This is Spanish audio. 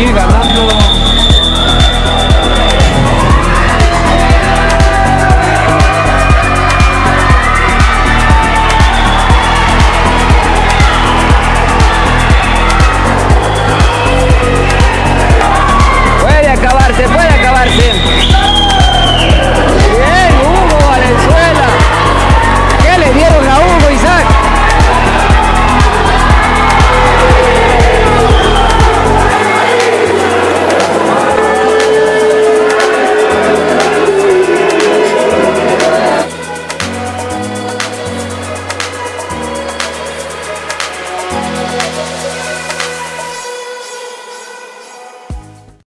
seguir ganando.